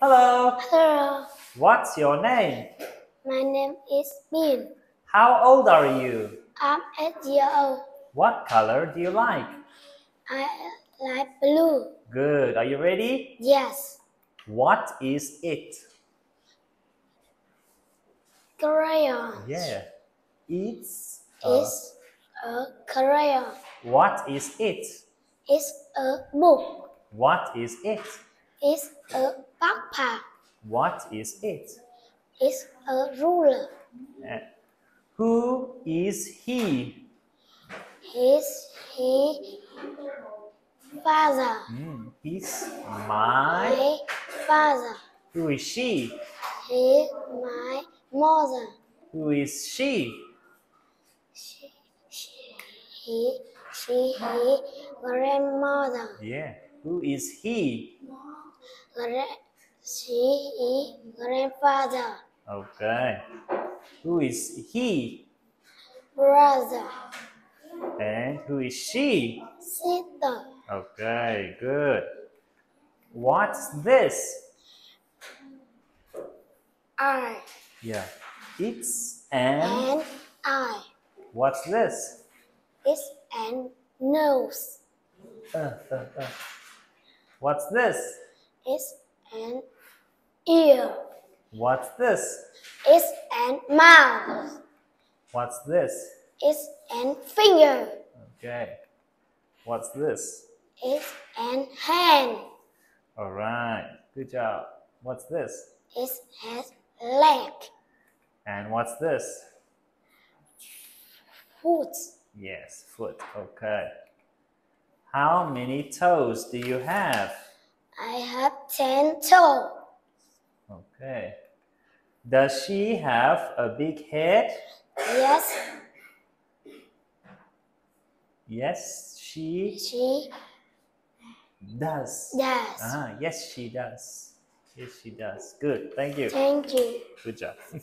Hello. Hello, What's your name? my name is Bin. How old are you? I'm eight years old. What color do you like? I like blue. Good. Are you ready? Yes, What is it? crayon Yeah. It's a, is a crayon. What is it? It's a book. What is it? It's a. What is it? It's a ruler. Who is he? He's he father. Hmm, he's my. My father. Who is she? He my mother. Who is she? She, she, he, she, he, grandmother. Yeah. Who is he? Gra- she, he, grandfather. Okay. Who is he? Brother. And who is she? Sister. Okay, good. What's this? eye. Yeah. It's an. And eye. What's this? It's an nose. Uh, uh, uh. What's this? It's an ear. What's this? It's an mouth. What's this? It's an finger. Okay. What's this? It's an hand. All right. Good job. What's this? It has leg. And what's this? Foot. Yes, foot. Okay. How many toes do you have? I have ten toes. Okay. Does she have a big head? Yes, Yes, she she does. does. Ah, yes, she does. Yes, she does. Good. Thank you. Thank you. Good job.